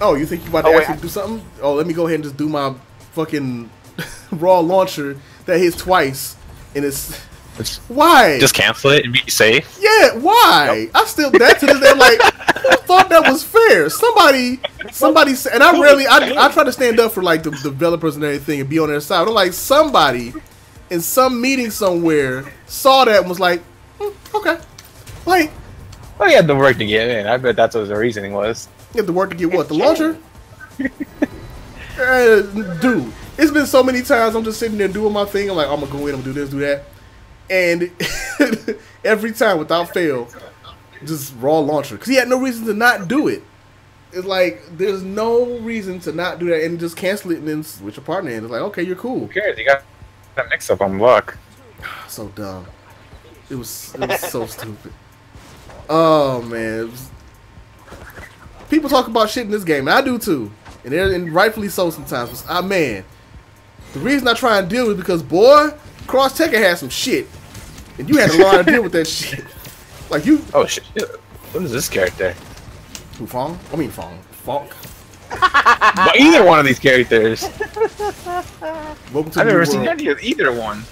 Oh, you think you about to Oh, wait, actually I- do something? Oh, let me go ahead and just do my fucking raw launcher that hits twice, and it's Just, why? just cancel it and be safe. yeah, why? I still that to this day. Like, who thought that was fair? Somebody, somebody, and I really, I, I try to stand up for like the developers and everything and be on their side. I'm like, somebody in some meeting somewhere saw that and was like, hmm, okay, like Well, you had to work to get in. I bet that's what the reasoning was. You have to work to get what? The launcher? uh, dude, it's been so many times I'm just sitting there doing my thing. I'm like, I'm gonna go in, I'm gonna do this, do that. And every time without fail, just raw launcher. Because he had no reason to not do it. It's like, there's no reason to not do that and just cancel it and then switch your partner in. It's like, okay, you're cool. Who cares? You got that mix up on luck. So dumb. It was, it was so stupid. Oh, man. People talk about shit in this game, and I do too. And, they're, and rightfully so sometimes. But, ah, man. The reason I try and deal with it because, boy, Cross Tekken had some shit. And you had to learn how to deal with that shit. Like, you. Oh shit! What is this character? Who, Fong? I mean, Fong. Fong. but either one of these characters. Welcome to I've the never new seen any of either one.